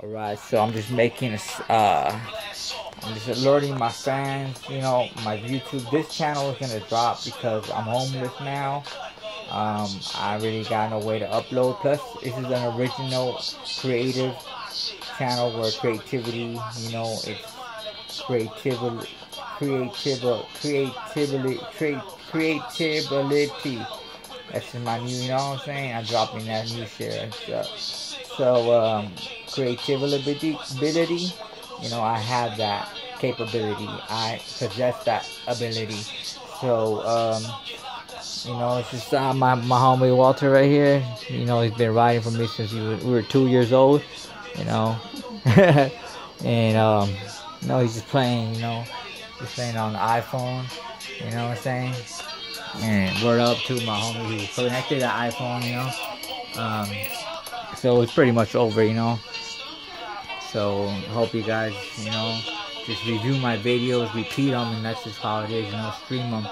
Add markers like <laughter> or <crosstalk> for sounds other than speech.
Alright, so I'm just making uh, I'm just alerting my fans, you know, my YouTube. This channel is gonna drop because I'm homeless now. Um, I really got no way to upload. Plus, this is an original, creative channel where creativity, you know, it's creativity, creativity, creativity, creativity. That's my new, you know what I'm saying? I'm dropping that new shit and stuff. So, um, creativity, ability, you know, I have that capability. I possess that ability. So, um, you know, it's just uh, my, my homie Walter right here. You know, he's been riding for me since he was, we were two years old, you know. <laughs> and, um, you know, he's just playing, you know, he's playing on the iPhone, you know what I'm saying? And word up to my homie who connected the iPhone, you know. Um, so it's pretty much over you know? So hope you guys you know just review my videos repeat them and that's just how it is you know stream them